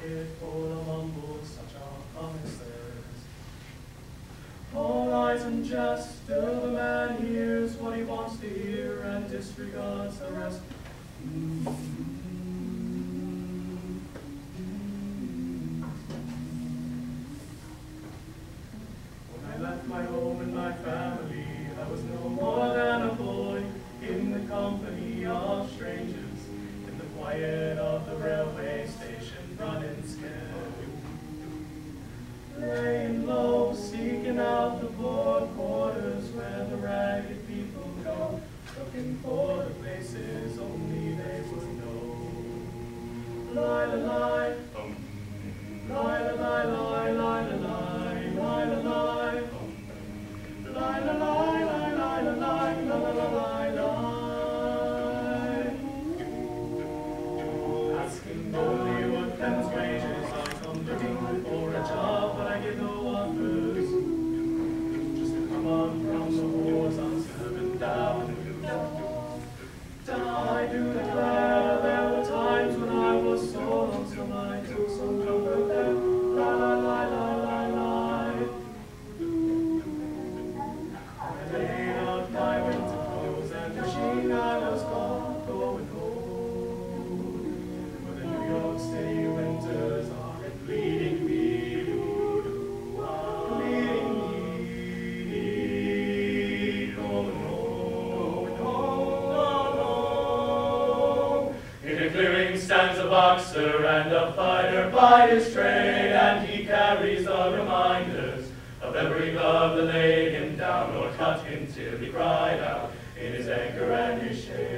books such are. All lies and jest, till the man hears what he wants to hear and disregards the rest. When I left my home and my family, I was no more than a boy in the company of strangers in the quiet. What's going on? Boxer and a fighter by his trade, and he carries the reminders of every glove that laid him down or cut him till he cried out in his anger and his shame.